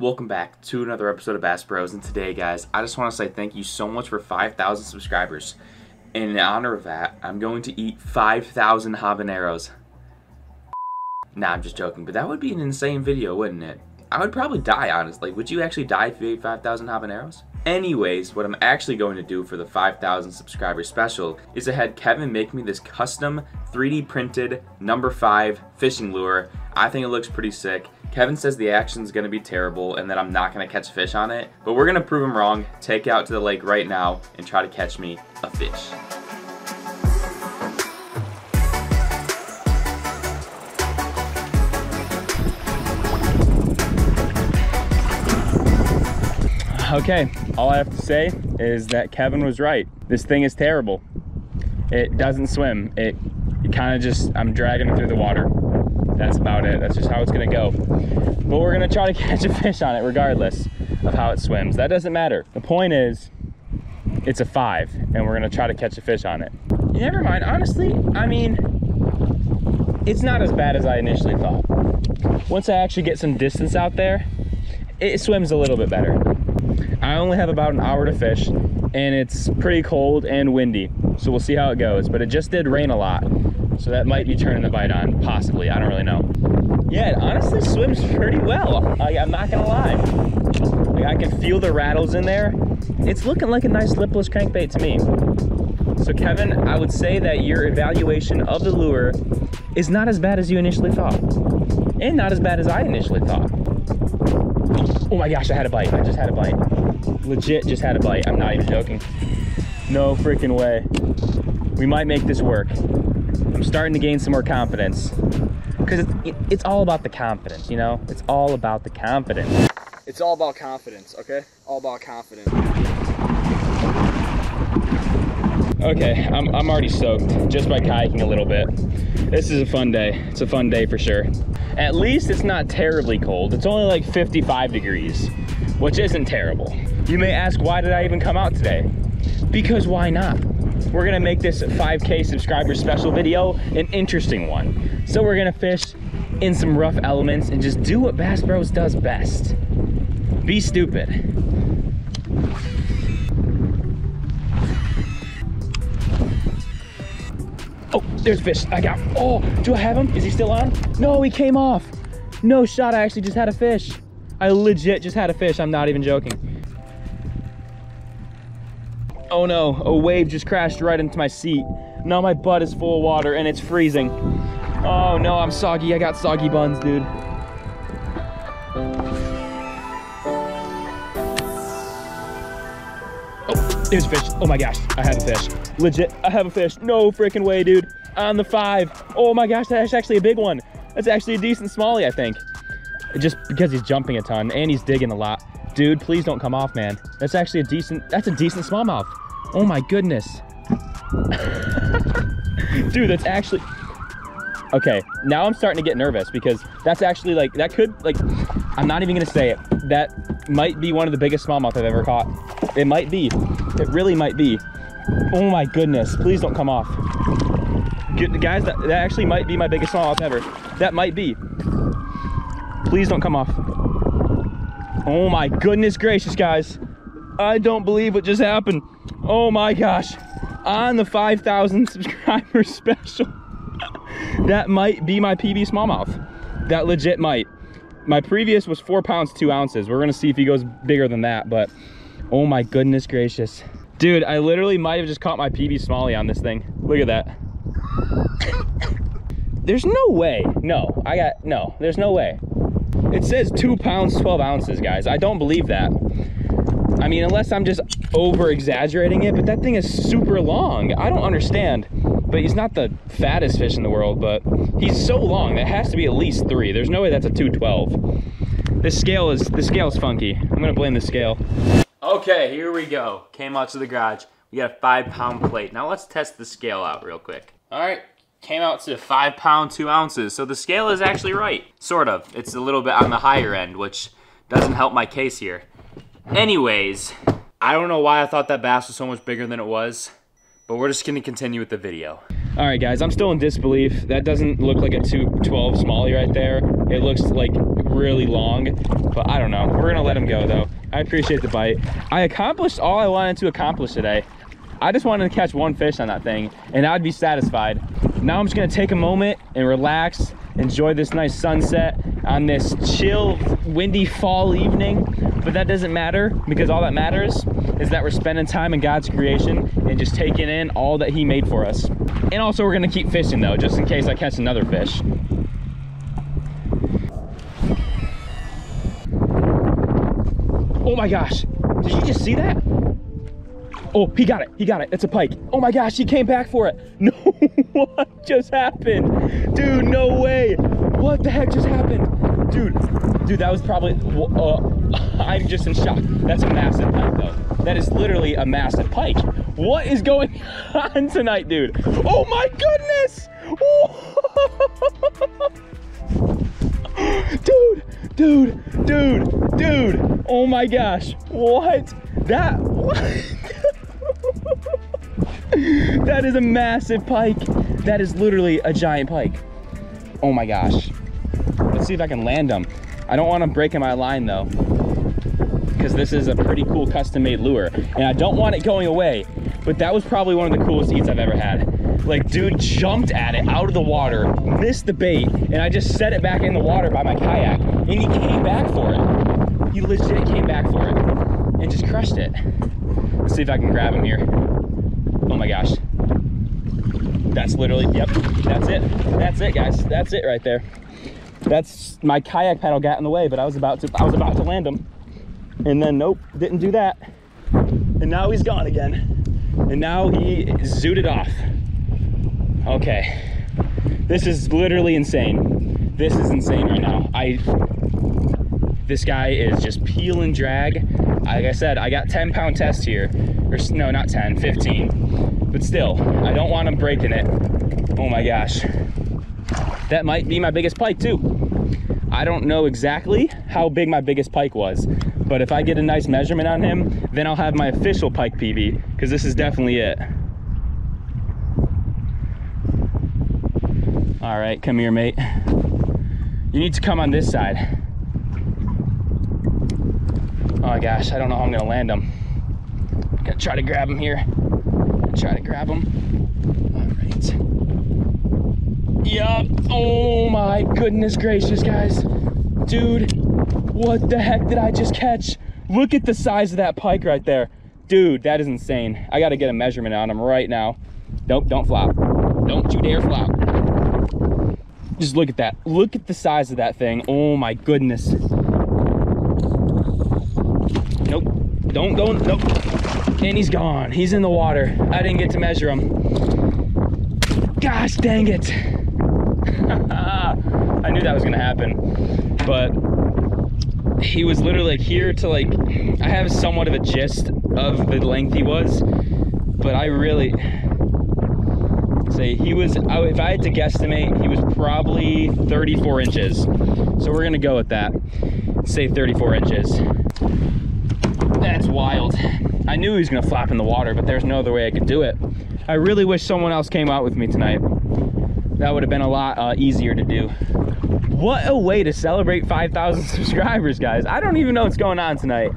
Welcome back to another episode of Bass Bros. And today, guys, I just want to say thank you so much for 5,000 subscribers. And in honor of that, I'm going to eat 5,000 habaneros. Nah, I'm just joking, but that would be an insane video, wouldn't it? I would probably die, honestly. Would you actually die if you ate 5,000 habaneros? Anyways, what I'm actually going to do for the 5,000 subscriber special is I had Kevin make me this custom 3D printed number 5 fishing lure. I think it looks pretty sick. Kevin says the action is going to be terrible and that I'm not to catch a fish on it, but we're to prove him wrong, take out to the lake right now, and try to catch me a fish. Okay, all I have to say is that Kevin was right. This thing is terrible. It doesn't swim. It, it kind of just, I'm dragging it through the water. That's about it. That's just how it's gonna go. But we're gonna try to catch a fish on it regardless of how it swims. That doesn't matter. The point is, it's a five and we're gonna try to catch a fish on it. Never mind, honestly, I mean, it's not as bad as I initially thought. Once I actually get some distance out there, it swims a little bit better. I only have about an hour to fish and it's pretty cold and windy. So we'll see how it goes. But it just did rain a lot. So that might be turning the bite on, possibly. I don't really know. Yeah, it honestly swims pretty well. I, am not gonna lie. Like, I can feel the rattles in there. It's looking like a nice lipless crankbait to me. So Kevin, I would say that your evaluation of the lure is not as bad as you initially thought. And not as bad as I initially thought. Oh my gosh, I had a bite. I just had a bite. Legit just had a bite. I'm not even joking. No freaking way. We might make this work. I'm starting to gain some more confidence. Because it's, it's all about the confidence, you know? It's all about the confidence. It's all about confidence, okay? All about confidence. Okay, I'm, I'm already soaked just by kayaking a little bit. This is a fun day. It's a fun day for sure. At least it's not terribly cold. It's only like 55 degrees, which isn't terrible. You may ask, why did I even come out today? Because why not? We're gonna make this 5K subscriber special video an interesting one. So we're gonna fish in some rough elements and just do what Bass Bros does best. Be stupid. Oh, there's fish. I got, oh, do I have him? Is he still on? No, he came off. No shot, I actually just had a fish. I legit just had a fish, I'm not even joking. Oh no, a wave just crashed right into my seat. Now my butt is full of water and it's freezing. Oh no, I'm soggy. I got soggy buns, dude. Oh, there's a fish. Oh my gosh, I have a fish. Legit, I have a fish. No freaking way, dude. On the five. Oh my gosh, that's actually a big one. That's actually a decent smallie, I think. Just because he's jumping a ton and he's digging a lot. Dude, please don't come off, man. That's actually a decent, that's a decent smallmouth. Oh my goodness. Dude, that's actually, okay, now I'm starting to get nervous because that's actually like, that could, like, I'm not even gonna say it. That might be one of the biggest smallmouth I've ever caught. It might be, it really might be. Oh my goodness, please don't come off. Good, guys, that, that actually might be my biggest smallmouth ever. That might be. Please don't come off. Oh my goodness gracious, guys. I don't believe what just happened. Oh my gosh. On the 5,000 subscriber special. that might be my PB smallmouth. That legit might. My previous was four pounds, two ounces. We're gonna see if he goes bigger than that, but oh my goodness gracious. Dude, I literally might have just caught my PB smallie on this thing. Look at that. There's no way. No, I got, no, there's no way. It says two pounds, 12 ounces, guys. I don't believe that. I mean, unless I'm just over exaggerating it, but that thing is super long. I don't understand. But he's not the fattest fish in the world, but he's so long. That has to be at least three. There's no way that's a 212. This scale is, the scale is funky. I'm gonna blame the scale. Okay, here we go. Came out to the garage. We got a five pound plate. Now let's test the scale out real quick. All right, came out to five pound, two ounces. So the scale is actually right, sort of. It's a little bit on the higher end, which doesn't help my case here. Anyways, I don't know why I thought that bass was so much bigger than it was, but we're just gonna continue with the video. All right, guys, I'm still in disbelief. That doesn't look like a 212 smallie right there. It looks like really long, but I don't know. We're gonna let him go though. I appreciate the bite. I accomplished all I wanted to accomplish today. I just wanted to catch one fish on that thing and I'd be satisfied. Now I'm just gonna take a moment and relax, enjoy this nice sunset on this chill, windy fall evening. But that doesn't matter because all that matters is that we're spending time in God's creation and just taking in all that he made for us. And also we're gonna keep fishing though, just in case I catch another fish. Oh my gosh, did you just see that? Oh, he got it, he got it, it's a pike. Oh my gosh, he came back for it. No, what just happened? Dude, no way. What the heck just happened? Dude, dude, that was probably, uh, I'm just in shock. That's a massive pike though. That is literally a massive pike. What is going on tonight, dude? Oh my goodness! dude, dude, dude, dude. Oh my gosh. What? That, what? that is a massive pike. That is literally a giant pike. Oh my gosh. Let's see if I can land them. I don't want to breaking my line though because this is a pretty cool custom made lure. And I don't want it going away but that was probably one of the coolest eats I've ever had. Like dude jumped at it out of the water missed the bait and I just set it back in the water by my kayak. And he came back for it. He legit came back for it and just crushed it. Let's see if I can grab him here. Oh my gosh that's literally yep that's it. That's it guys. That's it right there. That's my kayak paddle got in the way but I was about to I was about to land him. And then nope didn't do that. And now he's gone again. And now he zooted off. Okay. This is literally insane. This is insane right now. I this guy is just peel and drag. Like I said I got 10 pound test here. Or no not 10 15 but still I don't want him breaking it oh my gosh that might be my biggest pike too I don't know exactly how big my biggest pike was but if I get a nice measurement on him, then I'll have my official pike PB, because this is definitely it. All right, come here, mate. You need to come on this side. Oh my gosh, I don't know how I'm gonna land him. I'm gonna try to grab him here. Try to grab him. All right. Yup. Oh my goodness gracious, guys. Dude, what the heck did I just catch? Look at the size of that pike right there. Dude, that is insane. I gotta get a measurement on him right now. Nope, don't flop. Don't you dare flop. Just look at that. Look at the size of that thing. Oh my goodness. Nope. Don't go. Nope. And he's gone. He's in the water. I didn't get to measure him. Gosh dang it. I knew that was gonna happen. But he was literally like here to like I have somewhat of a gist of the length he was but I really say he was if I had to guesstimate he was probably 34 inches so we're gonna go with that say 34 inches I knew he was gonna flap in the water but there's no other way I could do it I really wish someone else came out with me tonight that would have been a lot uh, easier to do what a way to celebrate 5,000 subscribers, guys. I don't even know what's going on tonight.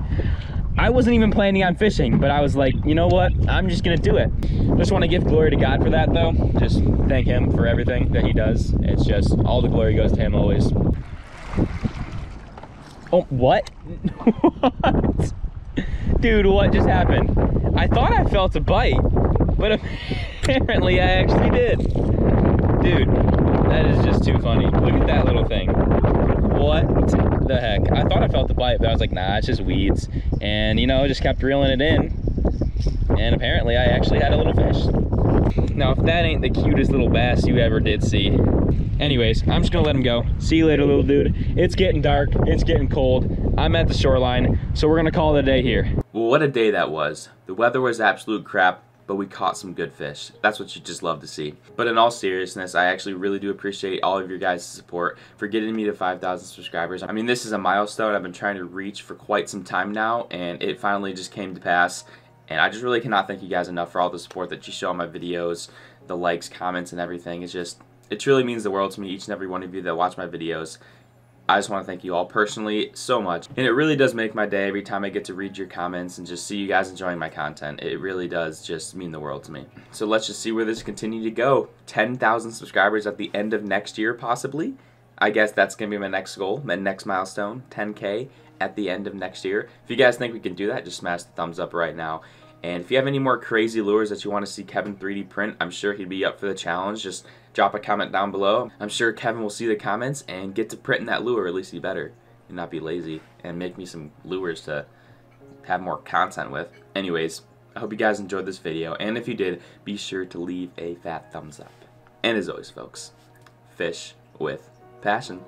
I wasn't even planning on fishing, but I was like, you know what? I'm just gonna do it. Just wanna give glory to God for that though. Just thank him for everything that he does. It's just, all the glory goes to him always. Oh, what? what? Dude, what just happened? I thought I felt a bite, but apparently I actually did. Dude, that is just too funny. Look at that little thing. What the heck? I thought I felt the bite, but I was like, nah, it's just weeds. And, you know, I just kept reeling it in. And apparently I actually had a little fish. Now, if that ain't the cutest little bass you ever did see. Anyways, I'm just gonna let him go. See you later, little dude. It's getting dark, it's getting cold. I'm at the shoreline, so we're gonna call it a day here. Well, what a day that was. The weather was absolute crap, but we caught some good fish. That's what you just love to see. But in all seriousness, I actually really do appreciate all of your guys' support for getting me to 5,000 subscribers. I mean, this is a milestone I've been trying to reach for quite some time now, and it finally just came to pass And I just really cannot thank you guys enough for all the support that you show on my videos, the likes, comments, and everything. It's just, it truly means the world to me, each and every one of you that watch my videos. I just want to thank you all personally so much. And it really does make my day every time I get to read your comments and just see you guys enjoying my content. It really does just mean the world to me. So let's just see where this continue to go. 10,000 subscribers at the end of next year, possibly. I guess that's going to be my next goal, my next milestone, 10K at the end of next year. If you guys think we can do that, just smash the thumbs up right now. And if you have any more crazy lures that you want to see Kevin 3D print, I'm sure he'd be up for the challenge. Just drop a comment down below. I'm sure Kevin will see the comments and get to printing that lure, at least he better, and not be lazy, and make me some lures to have more content with. Anyways, I hope you guys enjoyed this video, and if you did, be sure to leave a fat thumbs up. And as always, folks, fish with passion.